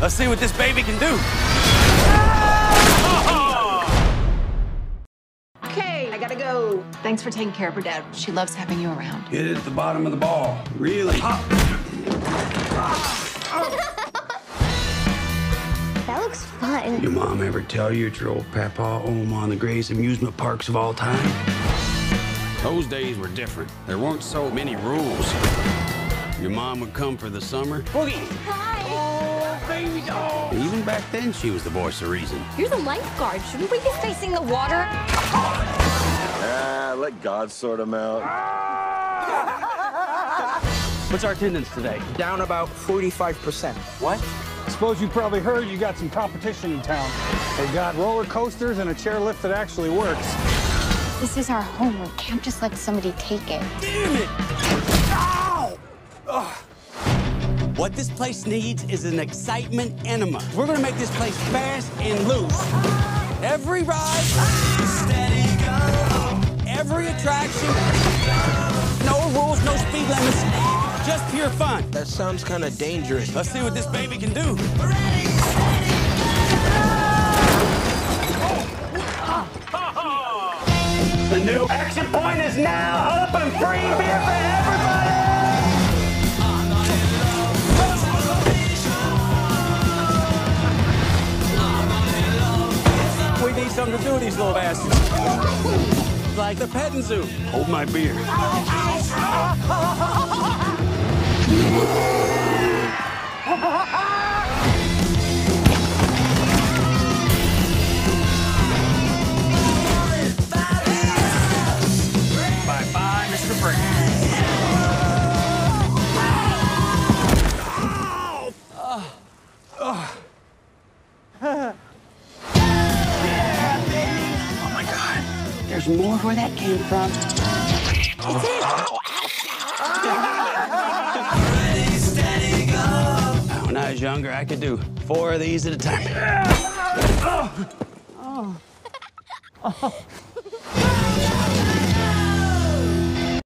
Let's see what this baby can do. Okay, I gotta go. Thanks for taking care of her dad. She loves having you around. Hit it at the bottom of the ball. Really hot. That looks fun. Your mom ever tell you it's your old papa owned one of the greatest amusement parks of all time? Those days were different. There weren't so many rules. Your mom would come for the summer. Boogie! Hi. Oh! Even back then, she was the voice of reason. You're the lifeguard. Shouldn't we be facing the water? Ah, let God sort them out. What's our attendance today? Down about 45%. What? I suppose you probably heard you got some competition in town. They got roller coasters and a chairlift that actually works. This is our home. We can't just let somebody take it. Damn it! Ow! Ugh. What this place needs is an excitement enema. We're gonna make this place fast and loose. Every ride, every attraction, no rules, no speed limits, just pure fun. That sounds kind of dangerous. Let's see what this baby can do. The new action point is now open. Free beer We need something to do these little bastards. Like the petting zoo. Hold my beer. There's more where that came from. It's it. when I was younger, I could do four of these at a time. Oh. Oh.